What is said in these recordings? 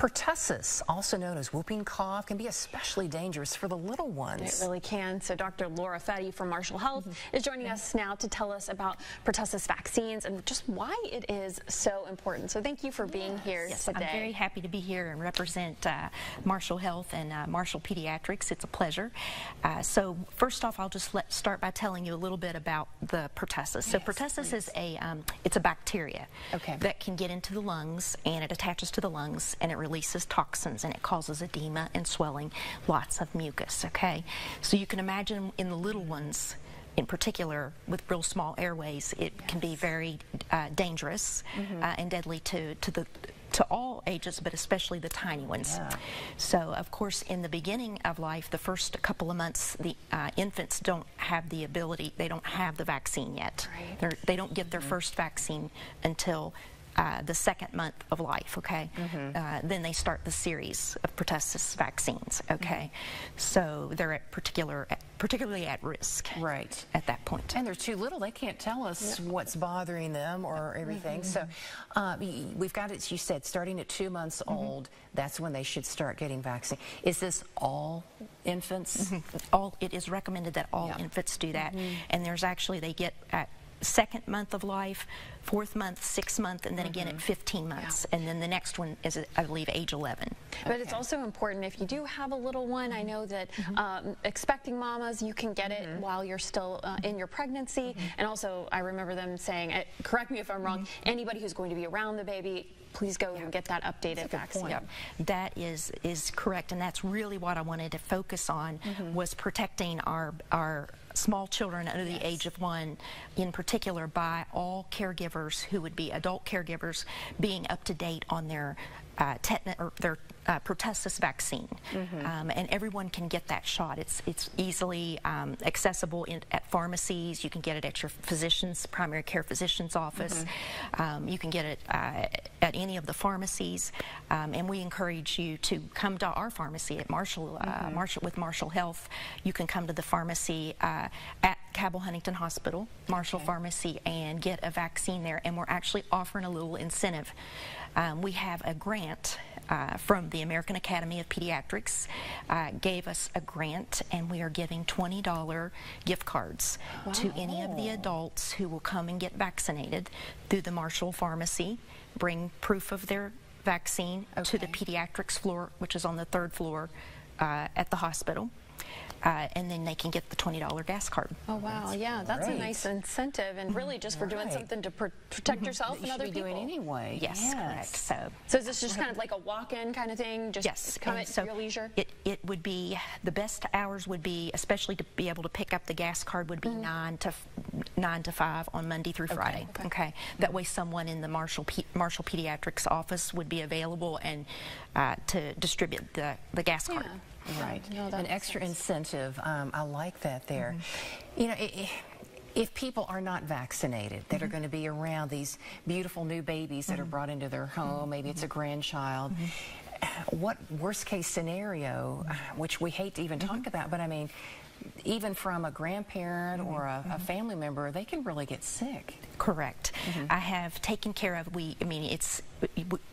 Pertussis, also known as whooping cough, can be especially dangerous for the little ones. It really can. So Dr. Laura Fetty from Marshall Health is joining us now to tell us about pertussis vaccines and just why it is so important. So thank you for being here Yes, today. I'm very happy to be here and represent uh, Marshall Health and uh, Marshall Pediatrics. It's a pleasure. Uh, so first off, I'll just let, start by telling you a little bit about the pertussis. So Yes, pertussis is a um, it's a bacteria Okay. that can get into the lungs and it attaches to the lungs and it releases toxins and it causes edema and swelling, lots of mucus. Okay, so you can imagine in the little ones in particular, with real small airways, it can be very uh, dangerous Mm-hmm. uh, and deadly to, to the to all ages, but especially the tiny ones. Yeah. So, of course, in the beginning of life, the first couple of months, the uh, infants don't have the ability; they don't have the vaccine yet. Right. They don't get their first vaccine until. Uh, the second month of life, okay? Uh, then they start the series of pertussis vaccines, okay? So they're at particular, particularly at risk Right. at that point. And they're too little. They can't tell us what's bothering them or everything. So uh, y- we've got it, you said, starting at two months old, that's when they should start getting vaccine. Is this all infants? all it is recommended that all Yeah. infants do that and there's actually they get at second month of life fourth month sixth month and then again at mm-hmm. 15 months. And then the next one is i believe age 11 But it's also important if you do have a little one. I know that um, expecting mamas, you can get it while you're still uh, in your pregnancy. And also, I remember them saying, uh, correct me if I'm wrong, anybody who's going to be around the baby, please go and get that updated vaccine. Yep. That is is correct, and that's really what I wanted to focus on was protecting our our small children under the age of one, in particular, by all caregivers who would be adult caregivers being up to date on their uh, tetanus or their uh, pertussis vaccine, um, and everyone can get that shot. It's it's easily um, accessible in, at pharmacies. You can get it at your physician's primary care physician's office. Um, you can get it uh, at any of the pharmacies, um, and we encourage you to come to our pharmacy at Marshall, uh, Marshall with Marshall Health. You can come to the pharmacy uh, at Cabell Huntington Hospital, Marshall Pharmacy, and get a vaccine there. And we're actually offering a little incentive. Um, we have a grant uh, from the American Academy of Pediatrics, uh, gave us a grant, and we are giving $20 gift cards to any of the adults who will come and get vaccinated through the Marshall Pharmacy, bring proof of their vaccine to the pediatrics floor, which is on the third floor uh, at the hospital. Uh, and then they can get the $20 gas card. Oh wow, yeah, that's a nice incentive, and really just for doing something to pr- protect yourself You and should other be people. doing anyway. Yes, correct. So So is this just kind of like a walk-in kind of thing? Just Yes, come and at so your leisure. It, it would be the best hours would be, especially to be able to pick up the gas card, would be nine to f- nine to five on Monday through Friday. okay. Okay. That way, someone in the Marshall Pe- Marshall Pediatrics office would be available and uh, to distribute the the gas card. Yeah. Right. No, An extra sense. incentive. Um, I like that there. Mm-hmm. You know, i- i- if people are not vaccinated that are Mm-hmm. going to be around these beautiful new babies that are brought into their home, maybe it's a Mm-hmm. grandchild. What worst case scenario, uh, which we hate to even Mm-hmm. talk about, but I mean, even from a grandparent or a, Mm-hmm. a family member, they can really get sick. Correct. I have taken care of. We, I mean, it's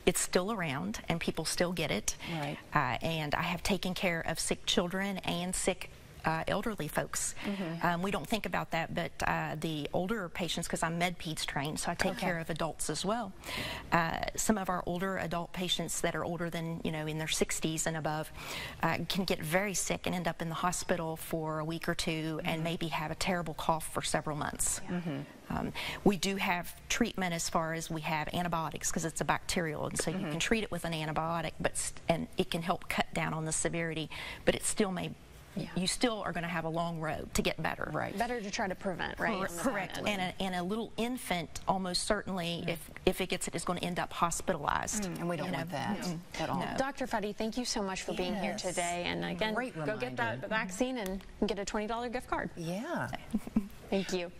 it's still around, and people still get it. Right. Uh, and I have taken care of sick children and sick. Uh, elderly folks. Um, we don't think about that, but uh, the older patients, because I'm med peds trained, so I take care of adults as well. Uh, some of our older adult patients that are older than, you know, in their 60s and above uh, can get very sick and end up in the hospital for a week or 2 and maybe have a terrible cough for several months. Um, we do have treatment as far as we have antibiotics because it's a bacterial, and so you can treat it with an antibiotic, but st- and it can help cut down on the severity. But it still may, you still are going to have a long road to get better. Right. Better to try to prevent, right? Cor- Correct. And a, and a little infant, almost certainly, mm. if if it gets it, is going to end up hospitalized. Mm, and we don't you know. want that mm. at all. No. Dr. Fetty, thank you so much for being here today. And again, Great go get that vaccine and get a $20 gift card. Yeah. Thank you.